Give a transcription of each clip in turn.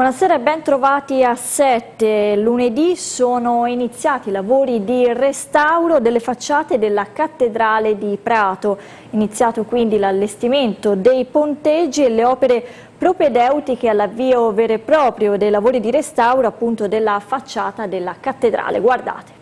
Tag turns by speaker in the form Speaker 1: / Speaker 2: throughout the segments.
Speaker 1: Buonasera e ben trovati a 7. Lunedì sono iniziati i lavori di restauro delle facciate della cattedrale di Prato. Iniziato quindi l'allestimento dei ponteggi e le opere propedeutiche all'avvio vero e proprio dei lavori di restauro appunto della facciata della cattedrale. Guardate.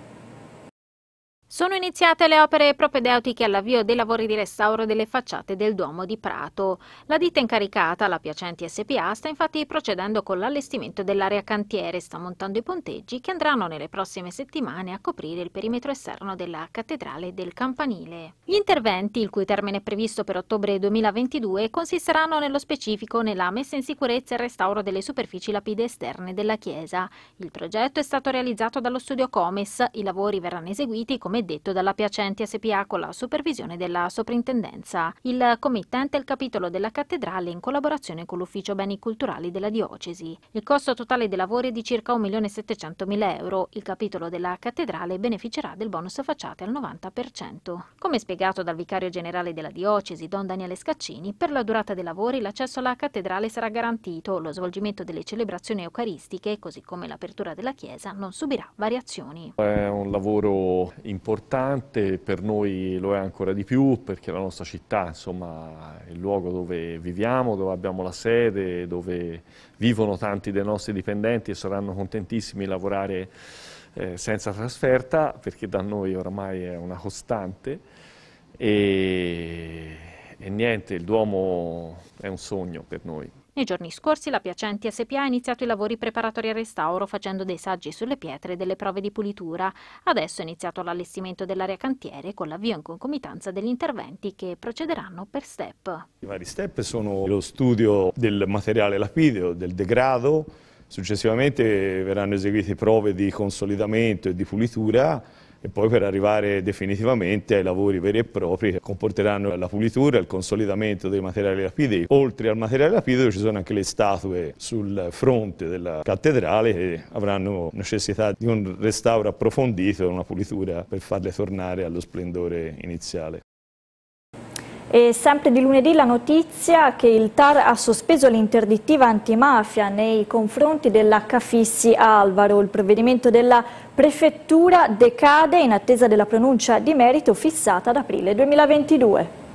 Speaker 2: Sono iniziate le opere propedeutiche all'avvio dei lavori di restauro delle facciate del Duomo di Prato. La ditta incaricata, la Piacenti SPA, sta infatti procedendo con l'allestimento dell'area cantiere, sta montando i ponteggi che andranno nelle prossime settimane a coprire il perimetro esterno della cattedrale del Campanile. Gli interventi, il cui termine è previsto per ottobre 2022, consisteranno nello specifico nella messa in sicurezza e restauro delle superfici lapide esterne della chiesa. Il progetto è stato realizzato dallo studio Comes, i lavori verranno eseguiti come detto dalla Piacenti SPA con la supervisione della soprintendenza. Il committente è il capitolo della cattedrale in collaborazione con l'Ufficio Beni Culturali della Diocesi. Il costo totale dei lavori è di circa 1.700.000 euro. Il capitolo della cattedrale beneficerà del bonus facciate al 90%. Come spiegato dal vicario generale della Diocesi, Don Daniele Scaccini, per la durata dei lavori l'accesso alla cattedrale sarà garantito, lo svolgimento delle celebrazioni eucaristiche, così come l'apertura della chiesa, non subirà variazioni.
Speaker 3: È un lavoro importante importante, per noi lo è ancora di più perché la nostra città insomma, è il luogo dove viviamo, dove abbiamo la sede, dove vivono tanti dei nostri dipendenti e saranno contentissimi di lavorare eh, senza trasferta perché da noi oramai è una costante e, e niente, il Duomo è un sogno per noi.
Speaker 2: Nei giorni scorsi la Piacenti SPA ha iniziato i lavori preparatori al restauro facendo dei saggi sulle pietre e delle prove di pulitura. Adesso è iniziato l'allestimento dell'area cantiere con l'avvio in concomitanza degli interventi che procederanno per step.
Speaker 4: I vari step sono lo studio del materiale lapideo, del degrado, successivamente verranno eseguite prove di consolidamento e di pulitura e poi per arrivare definitivamente ai lavori veri e propri che comporteranno la pulitura il consolidamento dei materiali lapidei. Oltre al materiale lapideo ci sono anche le statue sul fronte della cattedrale che avranno necessità di un restauro approfondito e una pulitura per farle tornare allo splendore iniziale.
Speaker 1: E sempre di lunedì la notizia che il TAR ha sospeso l'interdittiva antimafia nei confronti della Cafissi Alvaro. Il provvedimento della prefettura decade in attesa della pronuncia di merito fissata ad aprile 2022.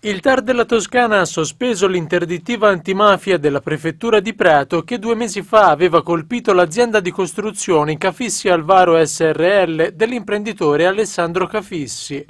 Speaker 5: Il TAR della Toscana ha sospeso l'interdittiva antimafia della prefettura di Prato che due mesi fa aveva colpito l'azienda di costruzioni Cafissi Alvaro SRL dell'imprenditore Alessandro Cafissi.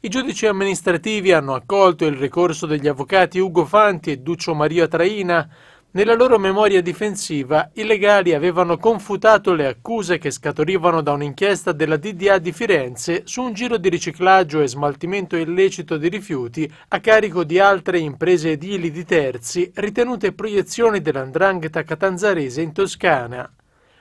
Speaker 5: I giudici amministrativi hanno accolto il ricorso degli avvocati Ugo Fanti e Duccio Maria Traina. Nella loro memoria difensiva, i legali avevano confutato le accuse che scaturivano da un'inchiesta della DDA di Firenze su un giro di riciclaggio e smaltimento illecito di rifiuti a carico di altre imprese edili di terzi ritenute proiezioni dell'andrangheta catanzarese in Toscana.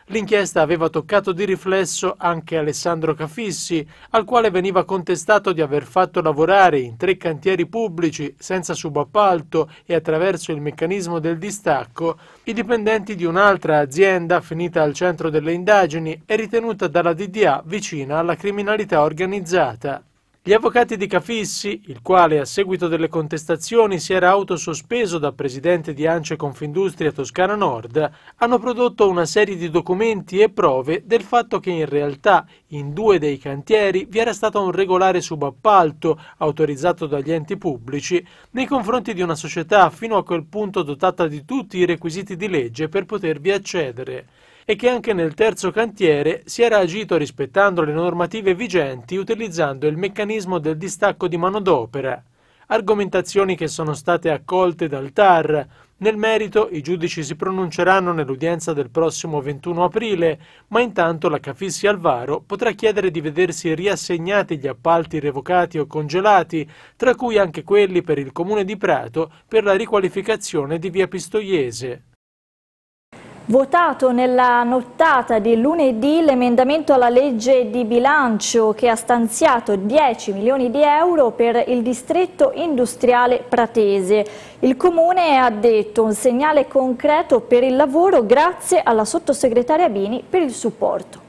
Speaker 5: L'inchiesta aveva toccato di riflesso anche Alessandro Cafissi, al quale veniva contestato di aver fatto lavorare in tre cantieri pubblici senza subappalto e attraverso il meccanismo del distacco i dipendenti di un'altra azienda finita al centro delle indagini e ritenuta dalla DDA vicina alla criminalità organizzata. Gli avvocati di Cafissi, il quale a seguito delle contestazioni si era autosospeso da presidente di Ance Confindustria Toscana Nord, hanno prodotto una serie di documenti e prove del fatto che in realtà in due dei cantieri vi era stato un regolare subappalto autorizzato dagli enti pubblici nei confronti di una società fino a quel punto dotata di tutti i requisiti di legge per potervi accedere e che anche nel terzo cantiere si era agito rispettando le normative vigenti utilizzando il meccanismo del distacco di manodopera, argomentazioni che sono state accolte dal TAR. Nel merito i giudici si pronunceranno nell'udienza del prossimo 21 aprile, ma intanto la Cafissi Alvaro potrà chiedere di vedersi riassegnati gli appalti revocati o congelati, tra cui anche quelli per il comune di Prato per la riqualificazione di via Pistoiese.
Speaker 1: Votato nella nottata di lunedì l'emendamento alla legge di bilancio che ha stanziato 10 milioni di euro per il distretto industriale pratese. Il Comune ha detto un segnale concreto per il lavoro grazie alla sottosegretaria Bini per il supporto.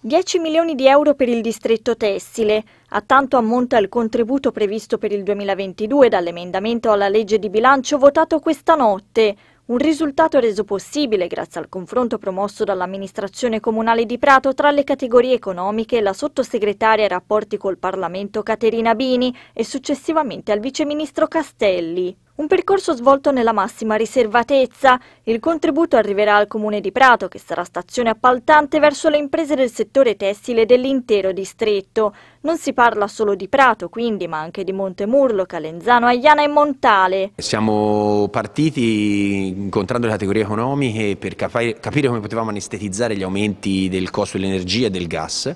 Speaker 1: 10 milioni di euro per il distretto tessile. A tanto ammonta il contributo previsto per il 2022 dall'emendamento alla legge di bilancio votato questa notte. Un risultato reso possibile grazie al confronto promosso dall'amministrazione comunale di Prato tra le categorie economiche, la sottosegretaria ai rapporti col Parlamento Caterina Bini e successivamente al viceministro Castelli. Un percorso svolto nella massima riservatezza. Il contributo arriverà al Comune di Prato, che sarà stazione appaltante verso le imprese del settore tessile dell'intero distretto. Non si parla solo di Prato, quindi, ma anche di Montemurlo, Calenzano, Aiana e Montale.
Speaker 6: Siamo partiti incontrando le categorie economiche per capire come potevamo anestetizzare gli aumenti del costo dell'energia e del gas.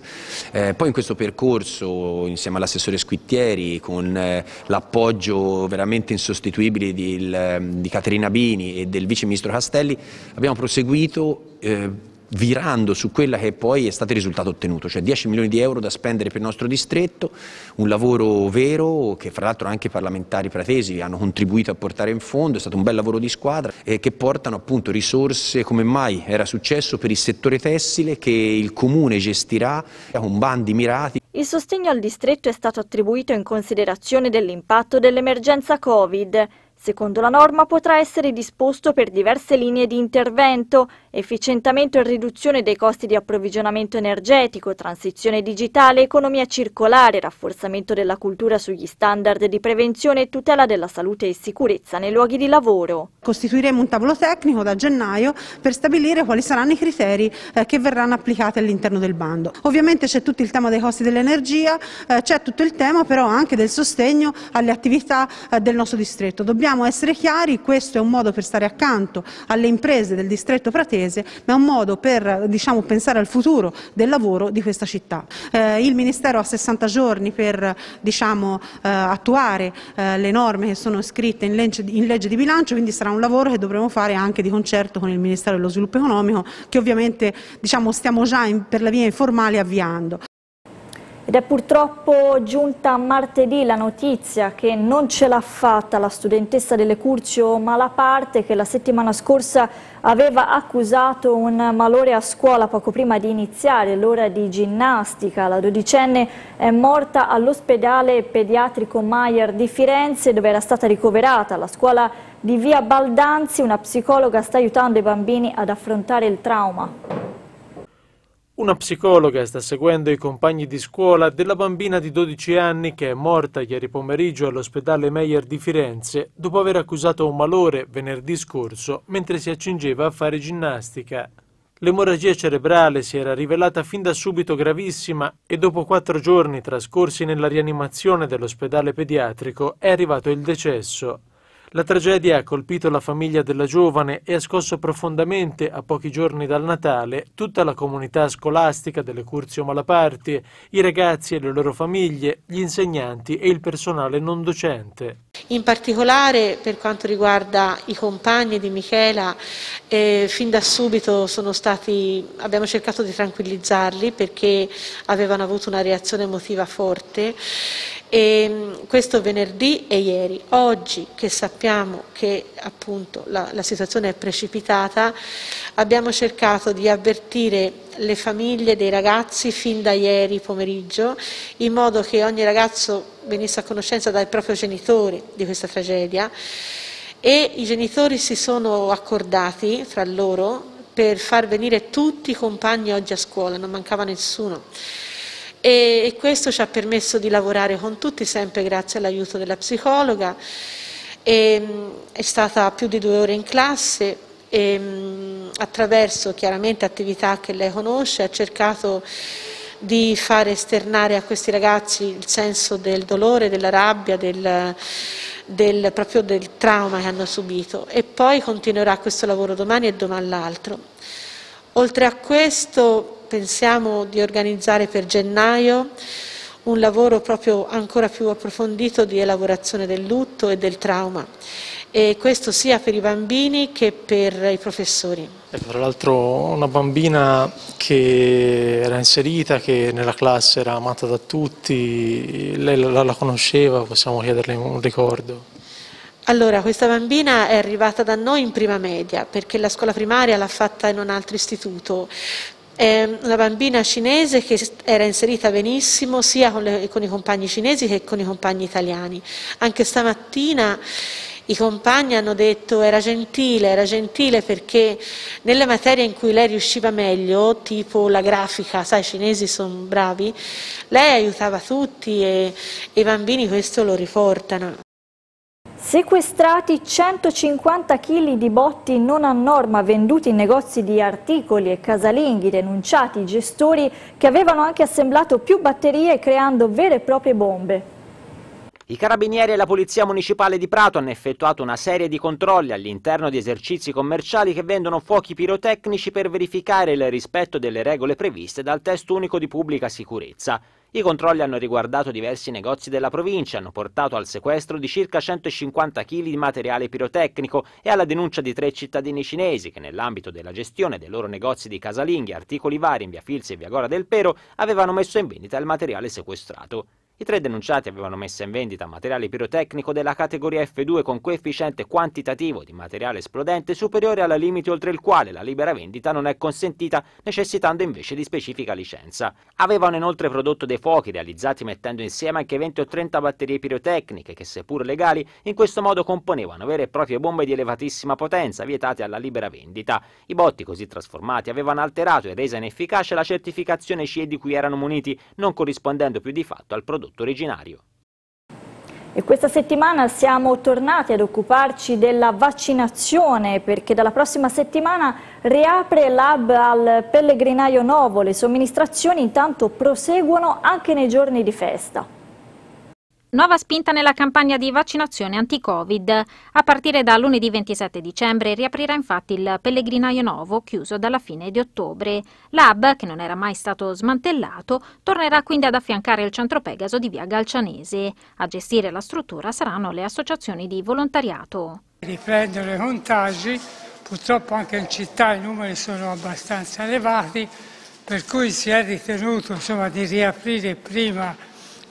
Speaker 6: Eh, poi in questo percorso, insieme all'assessore Squittieri, con eh, l'appoggio veramente insostituibile disponibili di, di Caterina Bini e del vice ministro Castelli, abbiamo proseguito eh, virando su quella che poi è stato il risultato ottenuto, cioè 10 milioni di euro da spendere per il nostro distretto, un lavoro vero che fra l'altro anche i parlamentari pratesi hanno contribuito a portare in fondo, è stato un bel lavoro di squadra e che portano appunto risorse come mai era successo per il settore tessile che il comune gestirà con bandi mirati.
Speaker 1: Il sostegno al distretto è stato attribuito in considerazione dell'impatto dell'emergenza Covid. Secondo la norma potrà essere disposto per diverse linee di intervento, efficientamento e riduzione dei costi di approvvigionamento energetico, transizione digitale, economia circolare, rafforzamento della cultura sugli standard di prevenzione e tutela della salute e sicurezza nei luoghi di lavoro.
Speaker 7: Costituiremo un tavolo tecnico da gennaio per stabilire quali saranno i criteri eh, che verranno applicati all'interno del bando. Ovviamente c'è tutto il tema dei costi dell'energia, eh, c'è tutto il tema però anche del sostegno alle attività eh, del nostro distretto. Dobbiamo Dobbiamo essere chiari, questo è un modo per stare accanto alle imprese del distretto pratese, ma è un modo per diciamo, pensare al futuro del lavoro di questa città. Eh, il Ministero ha 60 giorni per diciamo, eh, attuare eh, le norme che sono scritte in legge, in legge di bilancio, quindi sarà un lavoro che dovremo fare anche di concerto con il Ministero dello Sviluppo Economico, che ovviamente diciamo, stiamo già in, per la via informale avviando.
Speaker 1: Ed è purtroppo giunta martedì la notizia che non ce l'ha fatta la studentessa delle Curcio Malaparte che la settimana scorsa aveva accusato un malore a scuola poco prima di iniziare l'ora di ginnastica. La dodicenne è morta all'ospedale pediatrico Maier di Firenze dove era stata ricoverata. La scuola di via Baldanzi, una psicologa sta aiutando i bambini ad affrontare il trauma.
Speaker 5: Una psicologa sta seguendo i compagni di scuola della bambina di 12 anni che è morta ieri pomeriggio all'ospedale Meyer di Firenze dopo aver accusato un malore venerdì scorso mentre si accingeva a fare ginnastica. L'emorragia cerebrale si era rivelata fin da subito gravissima e dopo quattro giorni trascorsi nella rianimazione dell'ospedale pediatrico è arrivato il decesso. La tragedia ha colpito la famiglia della giovane e ha scosso profondamente, a pochi giorni dal Natale, tutta la comunità scolastica delle Curzio Malaparti, i ragazzi e le loro famiglie, gli insegnanti e il personale non docente.
Speaker 8: In particolare per quanto riguarda i compagni di Michela, eh, fin da subito stati, abbiamo cercato di tranquillizzarli perché avevano avuto una reazione emotiva forte e mm, questo venerdì e ieri. Oggi che sappiamo che appunto la, la, situazione è precipitata, abbiamo cercato di avvertire le famiglie dei ragazzi fin da ieri pomeriggio, in modo che ogni ragazzo venisse a conoscenza dal proprio genitore di questa tragedia e i genitori si sono accordati fra loro per far venire tutti i compagni oggi a scuola, non mancava nessuno e, questo ci ha permesso di lavorare con tutti sempre grazie all'aiuto della psicologa. E, è stata più di due ore in classe e, attraverso chiaramente attività che lei conosce ha cercato di fare esternare a questi ragazzi il senso del dolore, della rabbia, del, del, proprio del trauma che hanno subito e poi continuerà questo lavoro domani e domani l'altro. Oltre a questo pensiamo di organizzare per gennaio un lavoro proprio ancora più approfondito di elaborazione del lutto e del trauma e questo sia per i bambini che per i professori.
Speaker 5: E tra l'altro una bambina che era inserita, che nella classe era amata da tutti, lei la, la conosceva, possiamo chiederle un ricordo?
Speaker 8: Allora, questa bambina è arrivata da noi in prima media perché la scuola primaria l'ha fatta in un altro istituto, una bambina cinese che era inserita benissimo sia con, le, con, i compagni cinesi che con i compagni italiani. Anche stamattina i compagni hanno detto era gentile, era gentile perché nelle materie in cui lei riusciva meglio, tipo la grafica, sai i cinesi sono bravi, lei aiutava tutti e, e i bambini questo lo riportano.
Speaker 1: Sequestrati 150 kg di botti non a norma venduti in negozi di articoli e casalinghi, denunciati i gestori che avevano anche assemblato più batterie creando vere e proprie bombe.
Speaker 9: I carabinieri e la Polizia Municipale di Prato hanno effettuato una serie di controlli all'interno di esercizi commerciali che vendono fuochi pirotecnici per verificare il rispetto delle regole previste dal testo unico di pubblica sicurezza. I controlli hanno riguardato diversi negozi della provincia, hanno portato al sequestro di circa 150 kg di materiale pirotecnico e alla denuncia di tre cittadini cinesi che nell'ambito della gestione dei loro negozi di casalinghi, articoli vari in via Filzi e via Gora del Pero avevano messo in vendita il materiale sequestrato. I tre denunciati avevano messo in vendita materiale pirotecnico della categoria F2 con coefficiente quantitativo di materiale esplodente superiore al limite oltre il quale la libera vendita non è consentita, necessitando invece di specifica licenza. Avevano inoltre prodotto dei fuochi realizzati mettendo insieme anche 20 o 30 batterie pirotecniche che, seppur legali, in questo modo componevano vere e proprie bombe di elevatissima potenza vietate alla libera vendita. I botti così trasformati avevano alterato e resa inefficace la certificazione CE di cui erano muniti, non corrispondendo più di fatto al prodotto prodotto originario.
Speaker 1: E questa settimana siamo tornati ad occuparci della vaccinazione perché dalla prossima settimana riapre l'hub al Pellegrinaio Novo. Le somministrazioni intanto proseguono anche nei giorni di festa.
Speaker 2: Nuova spinta nella campagna di vaccinazione anti-Covid. A partire da lunedì 27 dicembre riaprirà infatti il Pellegrinaio Novo, chiuso dalla fine di ottobre. L'hub, che non era mai stato smantellato, tornerà quindi ad affiancare il centro Pegaso di via Galcianese. A gestire la struttura saranno le associazioni di volontariato.
Speaker 10: Riprendono i contagi, purtroppo anche in città i numeri sono abbastanza elevati, per cui si è ritenuto insomma, di riaprire prima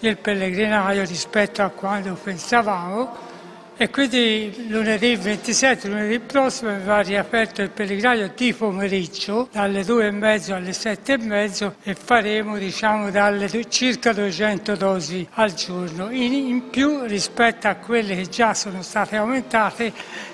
Speaker 10: il pellegrinaio rispetto a quando pensavamo e quindi lunedì 27, lunedì prossimo, va riaperto il pellegrinaio di pomeriggio dalle 2 e mezzo alle 7 e mezzo e faremo diciamo dalle circa 200 dosi al giorno in, in più rispetto a quelle che già sono state aumentate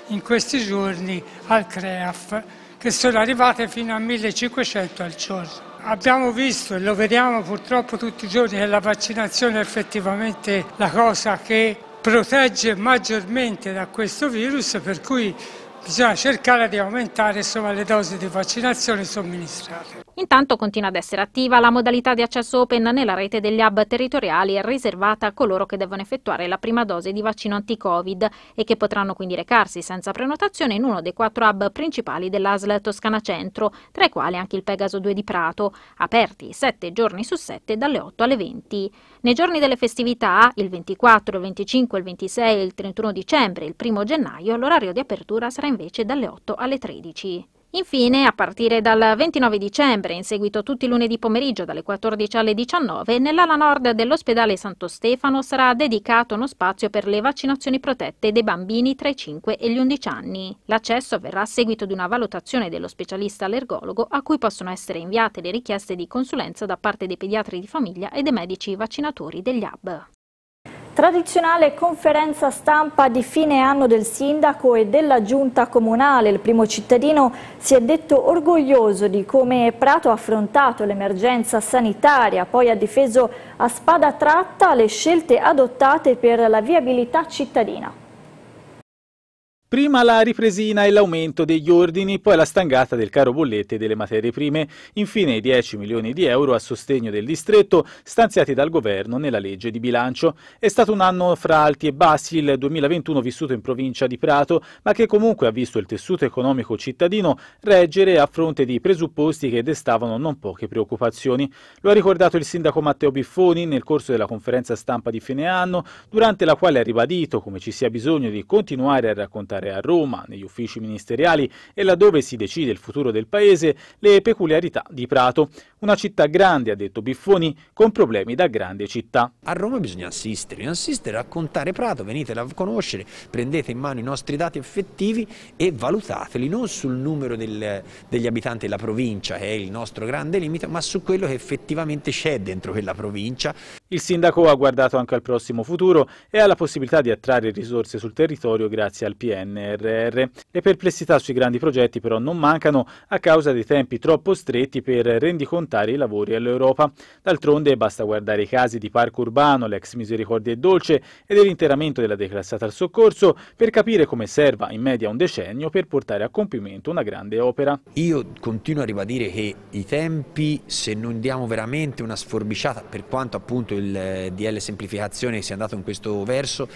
Speaker 10: in questi giorni al CREAF che sono arrivate fino a 1500 al giorno. Abbiamo visto e lo vediamo purtroppo tutti i giorni che la vaccinazione è effettivamente la cosa che protegge maggiormente da questo virus, per cui bisogna cercare di aumentare insomma, le dosi di vaccinazione somministrate.
Speaker 2: Intanto continua ad essere attiva la modalità di accesso open nella rete degli hub territoriali riservata a coloro che devono effettuare la prima dose di vaccino anti-Covid e che potranno quindi recarsi senza prenotazione in uno dei quattro hub principali dell'ASL Toscana Centro, tra i quali anche il Pegaso 2 di Prato, aperti 7 giorni su 7 dalle 8 alle 20. Nei giorni delle festività, il 24, il 25, il 26 il 31 dicembre e il 1 gennaio, l'orario di apertura sarà invece dalle 8 alle 13. Infine, a partire dal 29 dicembre, in seguito tutti i lunedì pomeriggio dalle 14 alle 19, nell'ala nord dell'ospedale Santo Stefano sarà dedicato uno spazio per le vaccinazioni protette dei bambini tra i 5 e gli 11 anni. L'accesso avverrà a seguito di una valutazione dello specialista allergologo a cui possono essere inviate le richieste di consulenza da parte dei pediatri di famiglia e dei medici vaccinatori degli hub.
Speaker 1: Tradizionale conferenza stampa di fine anno del sindaco e della giunta comunale. Il primo cittadino si è detto orgoglioso di come Prato ha affrontato l'emergenza sanitaria, poi ha difeso a spada tratta le scelte adottate per la viabilità cittadina.
Speaker 11: Prima la ripresina e l'aumento degli ordini, poi la stangata del caro bollette e delle materie prime, infine i 10 milioni di euro a sostegno del distretto stanziati dal governo nella legge di bilancio. È stato un anno fra alti e bassi il 2021 vissuto in provincia di Prato, ma che comunque ha visto il tessuto economico cittadino reggere a fronte di presupposti che destavano non poche preoccupazioni. Lo ha ricordato il sindaco Matteo Biffoni nel corso della conferenza stampa di fine anno, durante la quale ha ribadito come ci sia bisogno di continuare a raccontare ricordare a Roma, negli uffici ministeriali e laddove si decide il futuro del paese, le peculiarità di Prato. Una città grande, ha detto Biffoni, con problemi da grande città.
Speaker 6: A Roma bisogna assistere, bisogna assistere, raccontare Prato, venitela a conoscere, prendete in mano i nostri dati effettivi e valutateli non sul numero del, degli abitanti della provincia, che è il nostro grande limite, ma su quello che effettivamente c'è dentro quella provincia.
Speaker 11: Il sindaco ha guardato anche al prossimo futuro e alla possibilità di attrarre risorse sul territorio grazie al PNRR. Le perplessità sui grandi progetti però non mancano a causa dei tempi troppo stretti per rendicontare i lavori all'Europa. D'altronde basta guardare i casi di Parco Urbano, l'ex Misericordia e Dolce e dell'interamento della declassata al soccorso per capire come serva in media un decennio per portare a compimento una grande opera.
Speaker 6: Io continuo a ribadire che i tempi, se non diamo veramente una sforbiciata, per quanto appunto il eh, DL semplificazione sia andato in questo verso,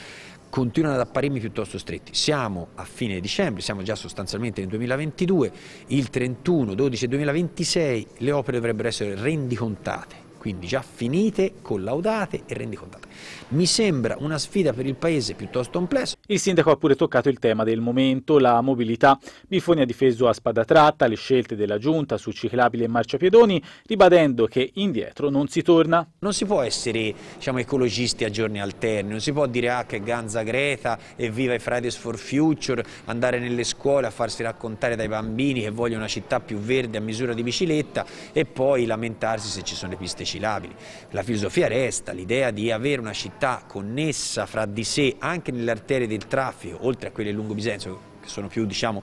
Speaker 6: continuano ad apparirmi piuttosto stretti. Siamo a fine dicembre, siamo già sostanzialmente nel 2022, il 31 12 2026 le opere dovrebbero essere rendicontate quindi già finite, collaudate e rendicontate. Mi sembra una sfida per il Paese piuttosto complessa.
Speaker 11: Il sindaco ha pure toccato il tema del momento, la mobilità. Bifoni ha difeso a spada tratta le scelte della Giunta su ciclabili e marciapiedoni, ribadendo che indietro non si torna.
Speaker 6: Non si può essere diciamo, ecologisti a giorni alterni, non si può dire ah, che ganza Greta e viva i Fridays for Future, andare nelle scuole a farsi raccontare dai bambini che vogliono una città più verde a misura di bicicletta e poi lamentarsi se ci sono le piste ciclabili. La filosofia resta, l'idea di avere una città connessa fra di sé anche nelle arterie del traffico, oltre a quelle lungo Bisenzio, che sono più diciamo,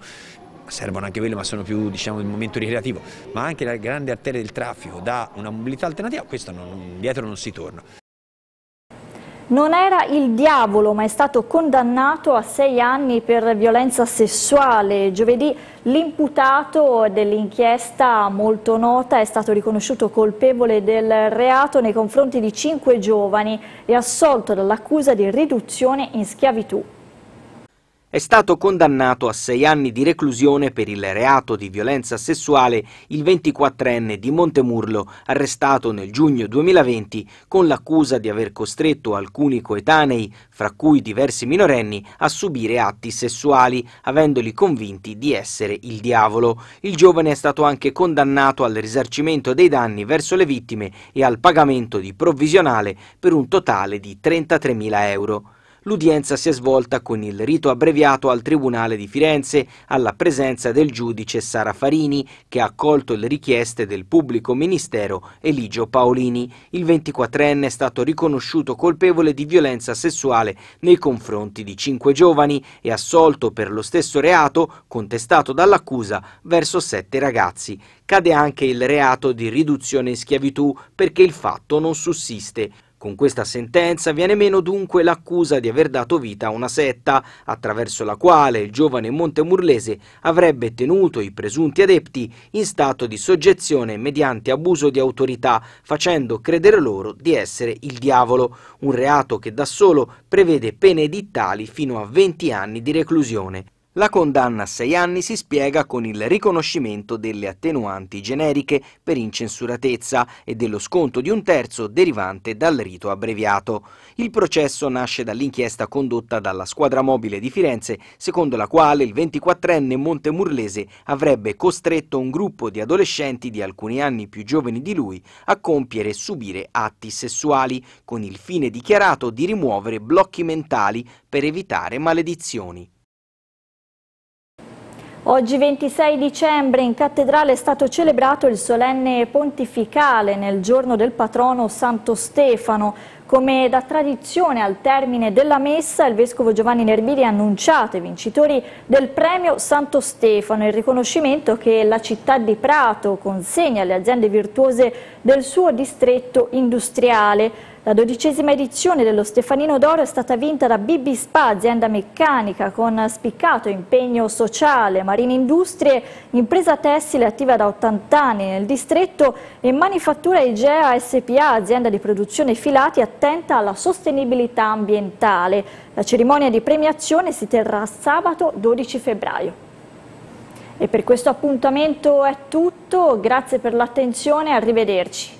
Speaker 6: servono anche quelle ma sono più diciamo, il momento ricreativo, ma anche la grande arteria del traffico dà una mobilità alternativa, questo non, dietro non si torna.
Speaker 1: Non era il diavolo, ma è stato condannato a sei anni per violenza sessuale. Giovedì l'imputato dell'inchiesta molto nota è stato riconosciuto colpevole del reato nei confronti di cinque giovani e assolto dall'accusa di riduzione in schiavitù
Speaker 12: è stato condannato a sei anni di reclusione per il reato di violenza sessuale il 24enne di Montemurlo, arrestato nel giugno 2020 con l'accusa di aver costretto alcuni coetanei, fra cui diversi minorenni, a subire atti sessuali, avendoli convinti di essere il diavolo. Il giovane è stato anche condannato al risarcimento dei danni verso le vittime e al pagamento di provvisionale per un totale di 33.000 euro. L'udienza si è svolta con il rito abbreviato al Tribunale di Firenze alla presenza del giudice Sara Farini che ha accolto le richieste del pubblico ministero Eligio Paolini. Il 24enne è stato riconosciuto colpevole di violenza sessuale nei confronti di cinque giovani e assolto per lo stesso reato contestato dall'accusa verso sette ragazzi. Cade anche il reato di riduzione in schiavitù perché il fatto non sussiste. Con questa sentenza viene meno dunque l'accusa di aver dato vita a una setta, attraverso la quale il giovane montemurlese avrebbe tenuto i presunti adepti in stato di soggezione mediante abuso di autorità, facendo credere loro di essere il diavolo, un reato che da solo prevede pene edittali fino a 20 anni di reclusione. La condanna a sei anni si spiega con il riconoscimento delle attenuanti generiche per incensuratezza e dello sconto di un terzo derivante dal rito abbreviato. Il processo nasce dall'inchiesta condotta dalla squadra mobile di Firenze, secondo la quale il 24enne montemurlese avrebbe costretto un gruppo di adolescenti di alcuni anni più giovani di lui a compiere e subire atti sessuali, con il fine dichiarato di rimuovere blocchi mentali per evitare maledizioni.
Speaker 1: Oggi 26 dicembre in cattedrale è stato celebrato il solenne pontificale nel giorno del patrono Santo Stefano. Come da tradizione al termine della messa il Vescovo Giovanni Nerbili ha annunciato i vincitori del premio Santo Stefano, il riconoscimento che la città di Prato consegna alle aziende virtuose del suo distretto industriale. La dodicesima edizione dello Stefanino d'Oro è stata vinta da BB Spa, azienda meccanica con spiccato impegno sociale, Marine Industrie, impresa tessile attiva da 80 anni nel distretto e Manifattura Igea SPA, azienda di produzione filati attenta alla sostenibilità ambientale. La cerimonia di premiazione si terrà sabato 12 febbraio. E per questo appuntamento è tutto, grazie per l'attenzione, arrivederci.